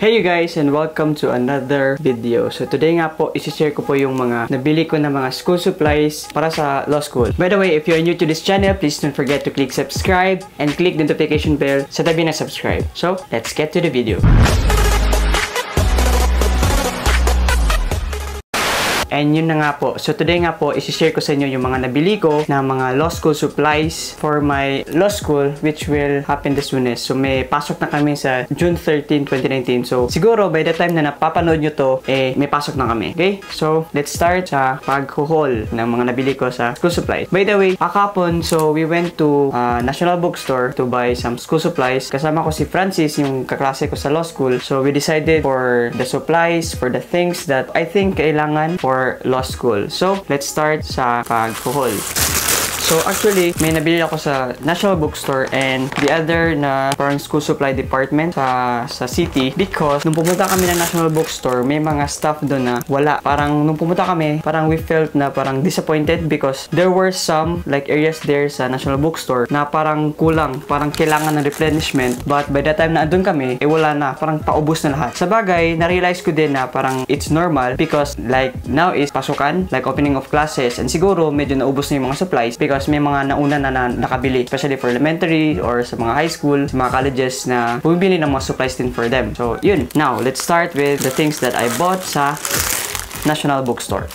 Hey you guys and welcome to another video. So today nga po, isi-share ko po yung mga nabili ko na mga school supplies para sa law school. By the way, if you're new to this channel, please don't forget to click subscribe and click the notification bell sa tabi na subscribe. So, let's get to the video. And yun na nga po. So today nga po, isi-share ko sa inyo yung mga nabili ko na mga law school supplies for my law school which will happen the soonest. So may pasok na kami sa June 13, 2019. So siguro by the time na napapanood nyo to, eh may pasok na kami. Okay? So let's start sa pag-haul ng mga nabili ko sa school supplies. By the way, akapon, so we went to uh, National Bookstore to buy some school supplies. Kasama ko si Francis, yung kaklase ko sa law school. So we decided for the supplies, for the things that I think kailangan for law school. So, let's start sa pagkuhol. So actually, may nabili ako sa National Bookstore and the other na parang school supply department sa sa city because nung pumunta kami ng National Bookstore, may mga stuff doon na wala. Parang nung pumunta kami, parang we felt na parang disappointed because there were some like areas there sa National Bookstore na parang kulang, parang kailangan ng replenishment. But by the time na andun kami, eh wala na, parang paubos na lahat. Sa bagay, na-realize ko din na parang it's normal because like now is pasukan, like opening of classes and siguro medyo naubos na yung mga supplies because because may mga nauna na, na nakabili especially for elementary or sa mga high school, sa mga colleges na bumibili ng mga supplies din for them. So, yun. Now, let's start with the things that I bought sa National Bookstore.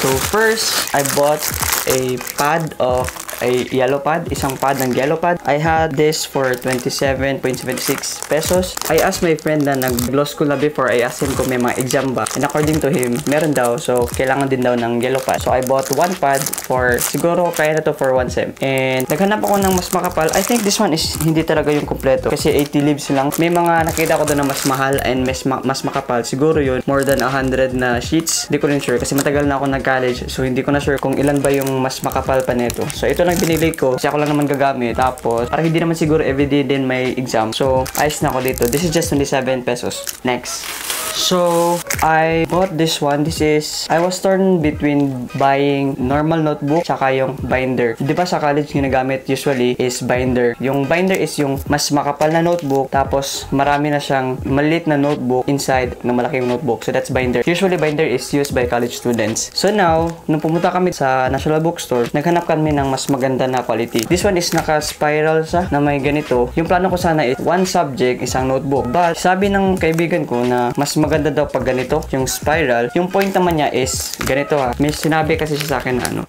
So, first, I bought a pad of a yellow pad, isang pad ng yellow pad. I had this for 27.76 pesos. I asked my friend na nag-law school na before, I asked him kung may mga exam ba. And according to him, meron daw. So, kailangan din daw ng yellow pad. So, I bought one pad for, siguro kaya na to for one sem. And naghanap ako ng mas makapal. I think this one is hindi talaga yung kompleto. Kasi 80 leaves lang. May mga nakita ko doon na mas mahal and mas, ma mas makapal. Siguro yun, more than 100 na sheets. Hindi ko rin sure kasi matagal na ako nag-college. So, hindi ko na sure kung ilan ba yung mas makapal pa nito. So, ito lang binili ko kasi ako lang naman gagamit. Tapos, para hindi naman siguro everyday din may exam. So, ayos na ako dito. This is just 27 pesos. Next. So, I bought this one. This is, I was torn between buying normal notebook tsaka yung binder. Di ba sa college ginagamit usually is binder. Yung binder is yung mas makapal na notebook tapos marami na siyang maliit na notebook inside ng malaking notebook. So, that's binder. Usually, binder is used by college students. So, now, nung pumunta kami sa National Bookstore, naghanap kami ng mas maganda na quality. This one is naka-spiral sa na may ganito. Yung plano ko sana is one subject, isang notebook. But, sabi ng kaibigan ko na mas maganda daw pag ganito, yung spiral. Yung point naman niya is ganito ha. May sinabi kasi siya sa akin na ano.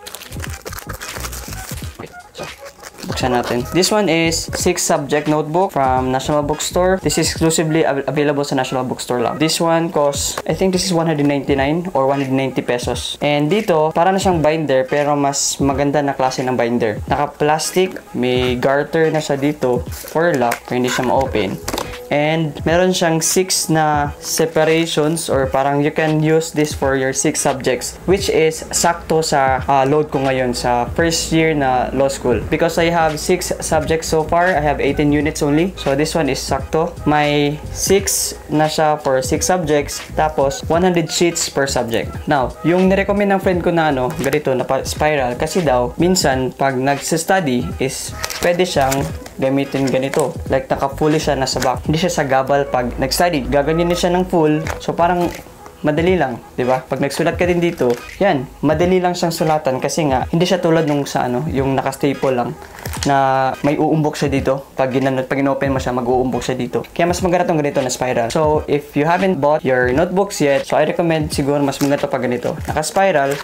Buksan natin. This one is 6 subject notebook from National Bookstore. This is exclusively av available sa National Bookstore lang. This one costs, I think this is 199 or 190 pesos. And dito, para na siyang binder pero mas maganda na klase ng binder. Naka-plastic, may garter na siya dito for lock hindi siya ma-open. And meron siyang 6 na separations or parang you can use this for your 6 subjects which is sakto sa uh, load ko ngayon sa first year na law school. Because I have 6 subjects so far, I have 18 units only. So this one is sakto. May 6 na siya for 6 subjects tapos 100 sheets per subject. Now, yung nirecommend ng friend ko na ano, ganito na spiral kasi daw minsan pag nagsa-study is pwede siyang gamitin ganito. Like, naka-fully siya nasa back. Hindi siya sa gabal pag nag-study. Gaganyan siya ng full. So, parang madali lang, 'di ba? Pag nagsulat ka din dito, 'yan, madali lang siyang sulatan kasi nga hindi siya tulad nung sa ano, yung naka-staple lang na may uumbok siya dito. Pag ginanot, pag inopen mo siya, mag-uumbok siya dito. Kaya mas maganda tong ganito na spiral. So, if you haven't bought your notebooks yet, so I recommend siguro mas maganda pag ganito. Naka-spiral,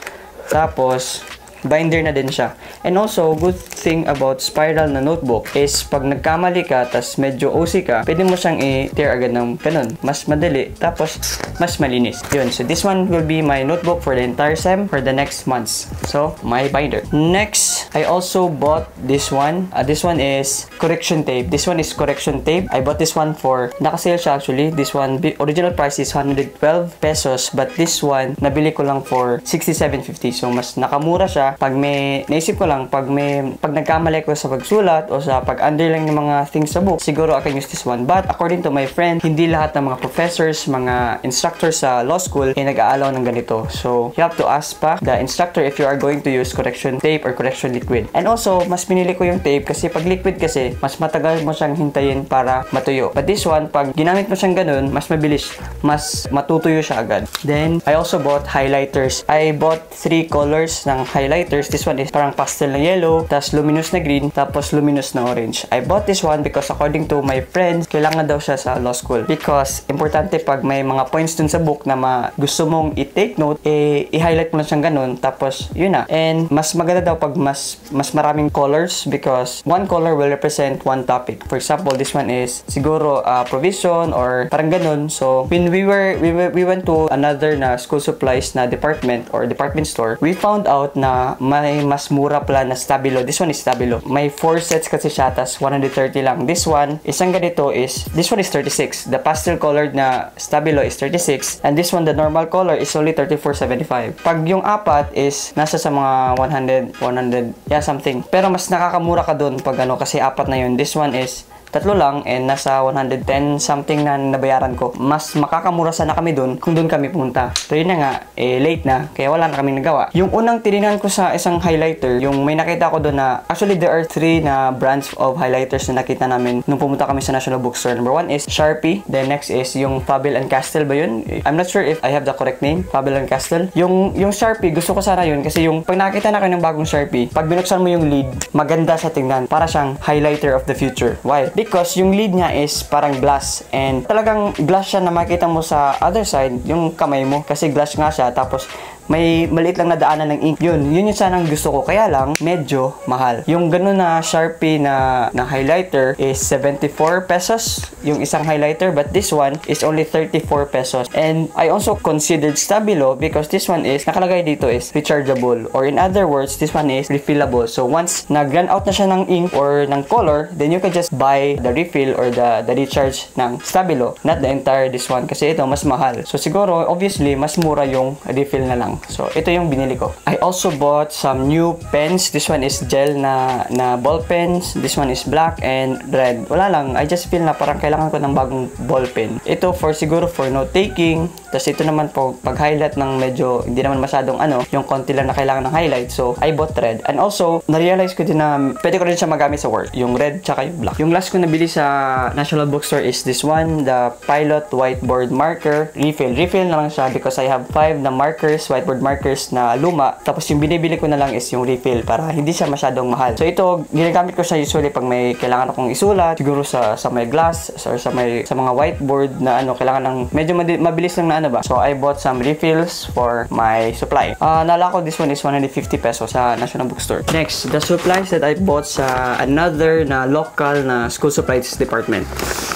tapos binder na din siya. And also, good thing about spiral na notebook is pag nagkamali ka, tas medyo OC ka, pwede mo siyang i-tear agad ng ganun. Mas madali, tapos mas malinis. Yun, so this one will be my notebook for the entire SEM for the next months. So, my binder. Next, I also bought this one. Uh, this one is correction tape. This one is correction tape. I bought this one for, naka-sale siya actually. This one, original price is 112 pesos, but this one, nabili ko lang for 67.50. So, mas nakamura siya pag may, naisip ko lang, pag may, pag nagkamali ko sa pagsulat o sa pag-underline ng mga things sa book, siguro I can use this one. But according to my friend, hindi lahat ng mga professors, mga instructors sa law school ay nag-aalaw ng ganito. So, you have to ask pa the instructor if you are going to use correction tape or correction liquid. And also, mas pinili ko yung tape kasi pag liquid kasi, mas matagal mo siyang hintayin para matuyo. But this one, pag ginamit mo siyang ganun, mas mabilis, mas matutuyo siya agad. Then, I also bought highlighters. I bought three colors ng highlighters. This one is parang pastel na yellow, tapos luminous na green, tapos luminous na orange. I bought this one because according to my friends, kailangan daw siya sa law school. Because, importante pag may mga points dun sa book na ma gusto mong i-take note, eh, i-highlight mo lang siyang ganun, tapos, yun na. And, mas maganda daw pag mas, mas maraming colors because one color will represent one topic. For example, this one is siguro uh, provision or parang ganun. So, when we were, we, we went to another na school supplies na department or department store, we found out na may mas mura pala na Stabilo. This one is Stabilo. May 4 sets kasi siya, tas 130 lang. This one, isang ganito is, this one is 36. The pastel colored na Stabilo is 36. And this one, the normal color is only 34.75. Pag yung apat is, nasa sa mga 100, 100, yeah, something. Pero mas nakakamura ka dun pag ano, kasi apat na yun. This one is tatlo lang and nasa 110 something na nabayaran ko. Mas makakamura sana kami dun kung dun kami pumunta. So yun na nga, eh late na, kaya wala na kaming nagawa. Yung unang tinignan ko sa isang highlighter, yung may nakita ko dun na, actually there are three na brands of highlighters na nakita namin nung pumunta kami sa National Bookstore. Number one is Sharpie, then next is yung Faber and Castell ba yun? I'm not sure if I have the correct name, Faber and Castell. Yung, yung Sharpie, gusto ko sana yun kasi yung pag nakita na kayo ng bagong Sharpie, pag binuksan mo yung lid, maganda sa tingnan. Para siyang highlighter of the future. Why? Because yung lead niya is parang glass and talagang glass siya na makita mo sa other side yung kamay mo. Kasi glass nga siya tapos may maliit lang na daanan ng ink. Yun, yun yung sanang gusto ko. Kaya lang, medyo mahal. Yung ganun na Sharpie na, na highlighter is 74 pesos yung isang highlighter but this one is only 34 pesos. And I also considered Stabilo because this one is, nakalagay dito is rechargeable or in other words, this one is refillable. So once nag-run out na siya ng ink or ng color, then you can just buy the refill or the, the recharge ng Stabilo, not the entire this one kasi ito mas mahal. So siguro, obviously, mas mura yung refill na lang. So, ito yung binili ko. I also bought some new pens. This one is gel na, na ball pens. This one is black and red. Wala lang. I just feel na parang kailangan ko ng bagong ball pen. Ito for siguro for note taking. Tapos ito naman po pag highlight ng medyo hindi naman masyadong ano, yung konti lang na kailangan ng highlight. So, I bought red. And also, na-realize ko din na pwede ko rin siya magamit sa work. Yung red tsaka yung black. Yung last ko nabili sa National Bookstore is this one, the Pilot Whiteboard Marker Refill. Refill na lang siya because I have 5 na markers, white whiteboard markers na luma. Tapos yung binibili ko na lang is yung refill para hindi siya masyadong mahal. So ito, ginagamit ko siya usually pag may kailangan akong isulat, siguro sa sa may glass or sa may sa mga whiteboard na ano kailangan ng medyo mabilis lang na ano ba. So I bought some refills for my supply. Uh, nala ko this one is 150 pesos sa National Bookstore. Next, the supplies that I bought sa another na local na school supplies department.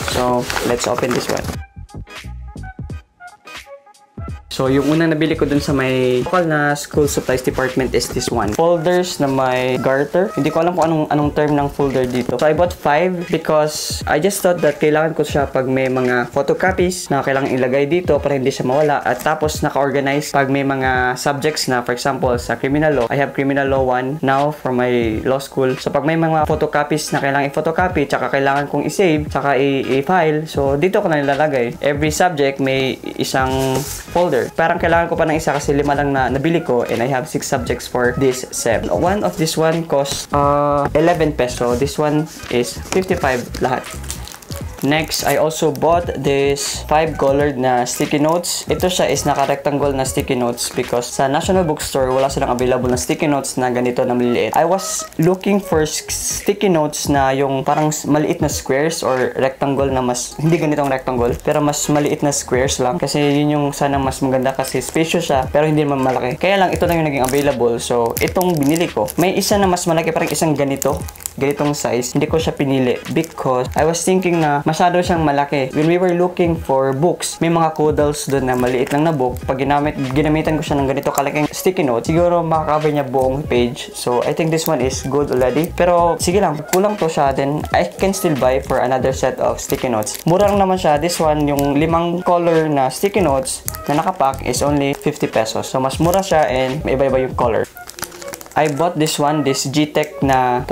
So, let's open this one. So, yung unang nabili ko dun sa may local na school supplies department is this one. Folders na may garter. Hindi ko alam kung anong, anong term ng folder dito. So, I bought 5 because I just thought that kailangan ko siya pag may mga photocopies na kailangan ilagay dito para hindi siya mawala. At tapos, naka-organize pag may mga subjects na, for example, sa criminal law. I have criminal law 1 now for my law school. So, pag may mga photocopies na kailangan i-photocopy, tsaka kailangan kong i-save, tsaka i-file, so dito ko na nilalagay. Every subject may isang folder. Parang kailangan ko pa ng isa kasi lima lang na nabili ko and I have 6 subjects for this SEB. One of this one costs uh, 11 peso. This one is 55 lahat. Next, I also bought this 5 colored na sticky notes. Ito siya is naka-rectangle na sticky notes because sa National Bookstore, wala silang available na sticky notes na ganito na maliliit. I was looking for sticky notes na yung parang maliit na squares or rectangle na mas, hindi ganitong rectangle, pero mas maliit na squares lang. Kasi yun yung sana mas maganda kasi spacious siya, pero hindi naman malaki. Kaya lang, ito lang yung naging available. So, itong binili ko. May isa na mas malaki, parang isang ganito ganitong size, hindi ko siya pinili because I was thinking na masyado siyang malaki. When we were looking for books, may mga coodles doon na maliit lang na book. Pag ginamit, ginamitan ko siya ng ganito kalaking sticky note, siguro makakover niya buong page. So, I think this one is good already. Pero, sige lang, kulang to siya, then I can still buy for another set of sticky notes. Mura lang naman siya. This one, yung limang color na sticky notes na nakapack is only 50 pesos. So, mas mura siya and may iba-iba yung color. I bought this one, this GTEC na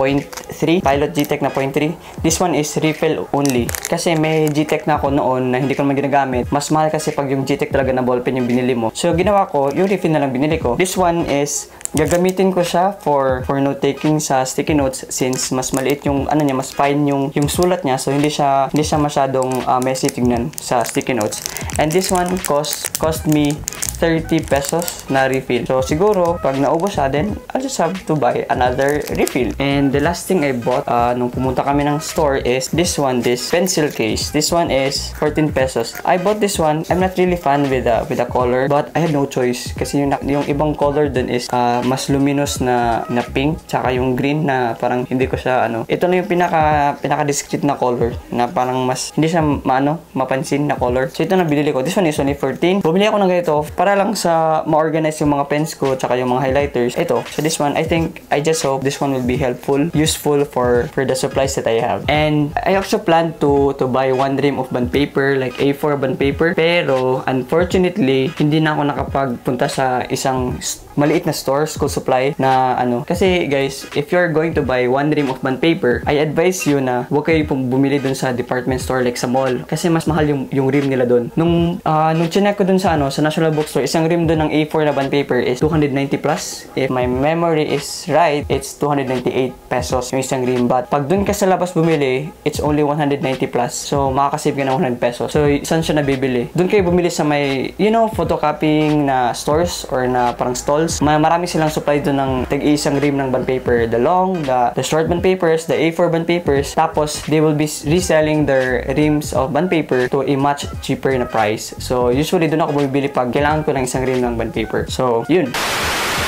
0.3, Pilot GTEC na 0.3. This one is refill only. Kasi may GTEC na ako noon na hindi ko naman ginagamit. Mas mahal kasi pag yung GTEC talaga na ballpen yung binili mo. So, ginawa ko, yung refill na lang binili ko. This one is gagamitin ko siya for for note taking sa sticky notes since mas maliit yung ano niya mas fine yung yung sulat niya so hindi siya hindi siya masyadong uh, messy tignan sa sticky notes and this one cost cost me 30 pesos na refill. So, siguro, pag naubos siya, then I'll just have to buy another refill. And the last thing I bought uh, nung pumunta kami ng store is this one, this pencil case. This one is 14 pesos. I bought this one. I'm not really fan with the, with the color, but I had no choice. Kasi yung, yung ibang color dun is uh, mas luminous na, na pink, tsaka yung green na parang hindi ko siya, ano, ito na yung pinaka, pinaka-discreet na color, na parang mas, hindi siya, maano, mapansin na color. So, ito na binili ko. This one is only 14. Bumili ako ng ganito para lang sa ma-organize yung mga pens ko tsaka yung mga highlighters. Ito, so this one, I think, I just hope this one will be helpful, useful for for the supplies that I have. And I also plan to to buy one ream of bond paper, like A4 bond paper. Pero, unfortunately, hindi na ako nakapagpunta sa isang maliit na store, school supply, na ano. Kasi guys, if you're going to buy one ream of bond paper, I advise you na huwag kayo pong bumili dun sa department store like sa mall. Kasi mas mahal yung, yung ream nila dun. Nung, uh, nung chinek ko dun sa ano, sa National Bookstore, isang ream dun ng A4 na bond paper is 290 plus. If my memory is right, it's 298 pesos yung isang ream. But pag dun ka sa labas bumili, it's only 190 plus. So, makakasave ka ng 100 pesos. So, saan siya nabibili? Dun kayo bumili sa may, you know, photocopying na stores or na parang stalls models. Marami silang supply doon ng tig-isang ream ng bond paper. The long, the, the short bond papers, the A4 bond papers. Tapos, they will be reselling their reams of bond paper to a much cheaper na price. So, usually doon ako bumibili pag kailangan ko ng isang ream ng bond paper. So, yun.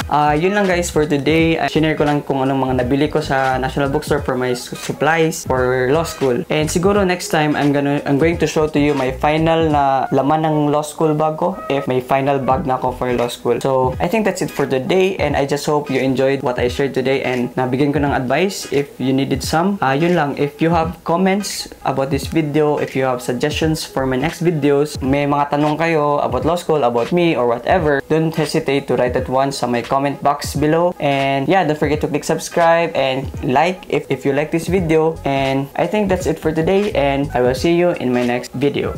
Uh, yun lang guys for today. Uh, Shinare ko lang kung anong mga nabili ko sa National Bookstore for my supplies for law school. And siguro next time, I'm gonna I'm going to show to you my final na laman ng law school bag ko if may final bag na ako for law school. So, I think that's it for today and I just hope you enjoyed what I shared today and nabigyan ko ng advice if you needed some. Uh, yun lang. If you have comments about this video, if you have suggestions for my next videos, may mga tanong kayo about law school, about me, or whatever, don't hesitate to write at once sa my comment comment box below. And yeah, don't forget to click subscribe and like if, if you like this video. And I think that's it for today and I will see you in my next video.